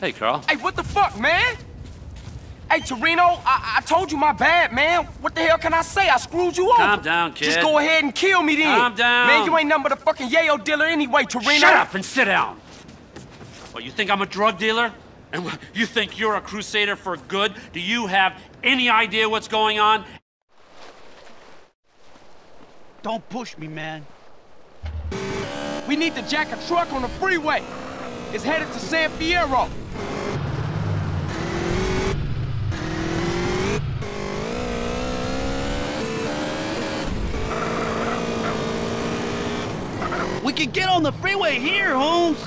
Hey, Carl. Hey, what the fuck, man? Hey, Toreno, I, I told you my bad, man. What the hell can I say? I screwed you over. Calm down, kid. Just go ahead and kill me then. Calm down. Man, you ain't nothing but a fucking yayo dealer anyway, Toreno. Shut up and sit down. Well, you think I'm a drug dealer? And you think you're a crusader for good? Do you have any idea what's going on? Don't push me, man. We need to jack a truck on the freeway. It's headed to San Fierro. We can get on the freeway here, Holmes.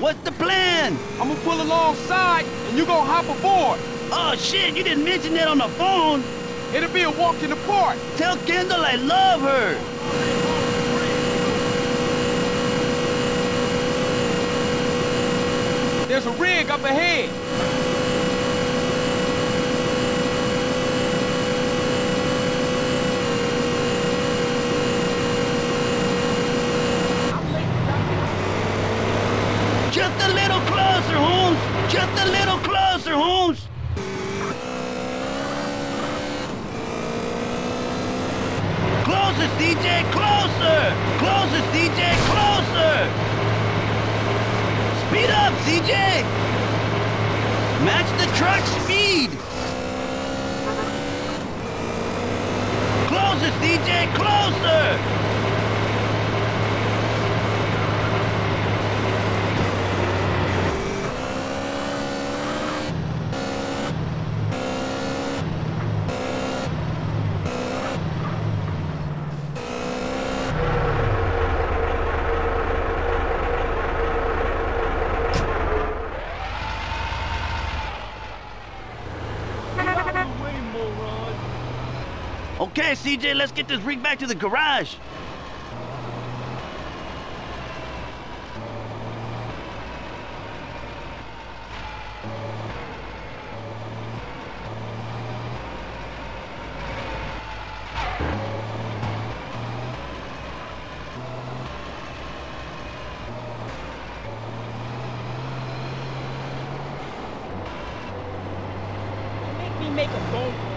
What's the plan? I'm gonna pull alongside, and you gonna hop aboard. Oh shit, you didn't mention that on the phone. It'll be a walk in the park. Tell Kendl I love her. There's a rig up ahead. Just a little closer, Holmes. Just a little closer, Holmes. Closer, CJ, closer. Closer, CJ, closer. Speed up, CJ. Truck speed. Closer, CJ, closer. Okay, CJ, let's get this rig back to the garage. Make a phone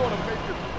gonna make this